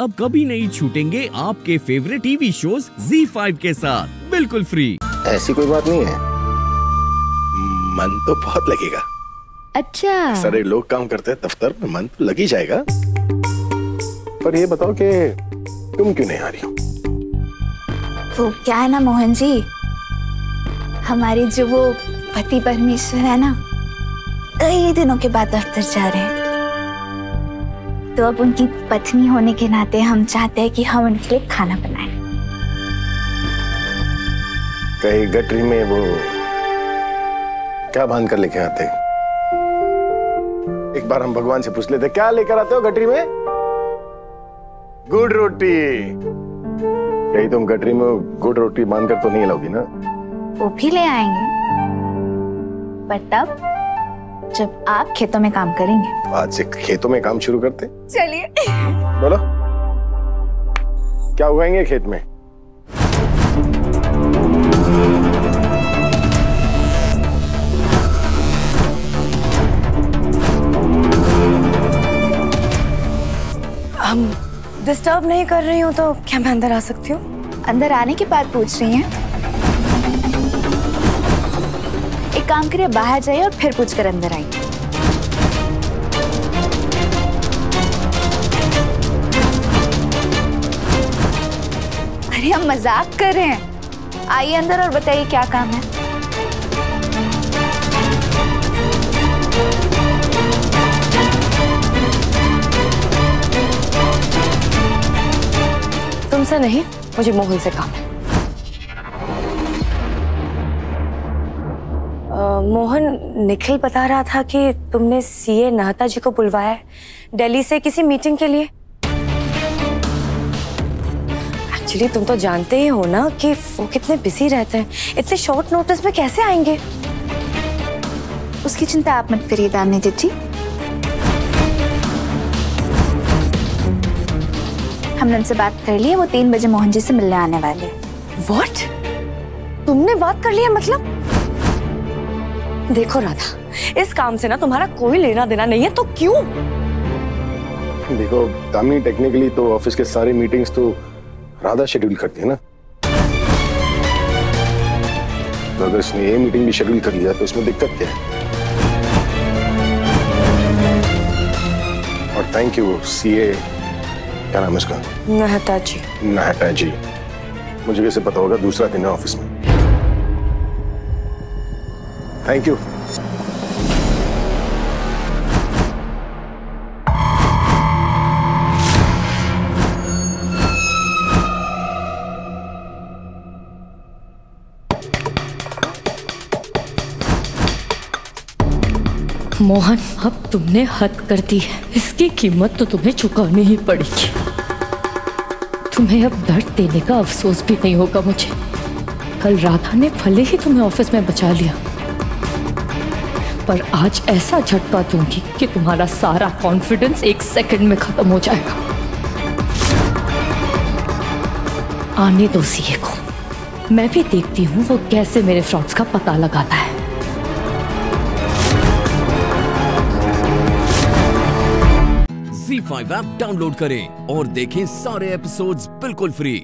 अब कभी नहीं छूटेंगे आपके फेवरेट टीवी शोज़ Z5 के साथ। बिल्कुल फ्री ऐसी कोई बात नहीं है। मन तो बहुत लगेगा। अच्छा। सारे लोग काम करते हैं दफ्तर में मन तो लग ही जाएगा। पर ये बताओ कि तुम क्यों नहीं आ रही हो? वो क्या है ना मोहन जी? हमारे जो वो पति परमेश्वर है ना कई दिनों के बाद दफ्तर जा रहे हैं। तो अब उनकी पत्नी होने के नाते हम चाहते हैं कि हम उनके लिए खाना बनाएँ। कहीं गटरी में वो क्या बाँध कर लेके आते? एक बार हम भगवान से पूछ लेते क्या लेकर आते हो गटरी में? गुड़ रोटी। कहीं तुम गटरी में गुड़ रोटी बाँध कर तो नहीं लाओगी ना? वो भी ले आएँगे। पर तब जब आप खेतों में काम करेंगे। आज से खेतों में काम शुरू करते चलिए। बोलो। क्या उगाएँगे खेत में? हम डिस्टर्ब नहीं कर रही हूँ तो क्या मैं अंदर आ सकती हूँ? अंदर आने की बात पूछ रही हैं। एक काम करिए बाहर जाइए और फिर पूछ कर अंदर आइए। अरे हम मज़ाक कर रहे हैं। आइए अंदर और बताइए क्या काम है। तुमसे नहीं, मुझे मोहन से काम है। मोहन निखिल बता रहा था कि तुमने सीए नहता जी को बुलवाया है दिल्ली से किसी मीटिंग के लिए। एक्चुअली तुम तो जानते ही हो ना कि वो कितने बिज़ी रहते हैं। इतने शॉर्ट नोटिस में कैसे आएँगे? उसकी चिंता आप मत करिए दामनी जी हमने उनसे बात कर ली है वो तीन बजे मोहन जी से मिलने आने वाले वॉट तुमने बात कर लिया मतलब? देखो राधा इस काम से ना तुम्हारा कोई लेना देना नहीं है तो क्यों? देखो दामिनी टेक्निकली तो ऑफ़िस के सारे मीटिंग्स तो राधा शेड्यूल करती है ना? तो अगर इसने ये मीटिंग भी शेड्यूल कर लिया तो इसमें दिक्कत क्या है? और थैंक यू सीए क्या नाम है इसका? नहता जी नाहटा जी मुझे कैसे पता होगा दूसरा दिन है ऑफ़िस में। थैंक यू मोहन, अब तुमने हद कर दी है। इसकी कीमत तो तुम्हें चुकानी ही पड़ेगी। तुम्हें अब दर्द देने का अफसोस भी नहीं होगा मुझे। कल राधा ने भले ही तुम्हें ऑफ़िस में बचा लिया। पर आज ऐसा झटका दूँगी कि तुम्हारा सारा कॉन्फिडेंस एक सेकंड में खत्म हो जाएगा। आने दो सीए को। मैं भी देखती हूँ वो कैसे मेरे फ्रॉड्स का पता लगाता है। Z5 ऐप डाउनलोड करें और देखें सारे एपिसोड्स बिल्कुल फ्री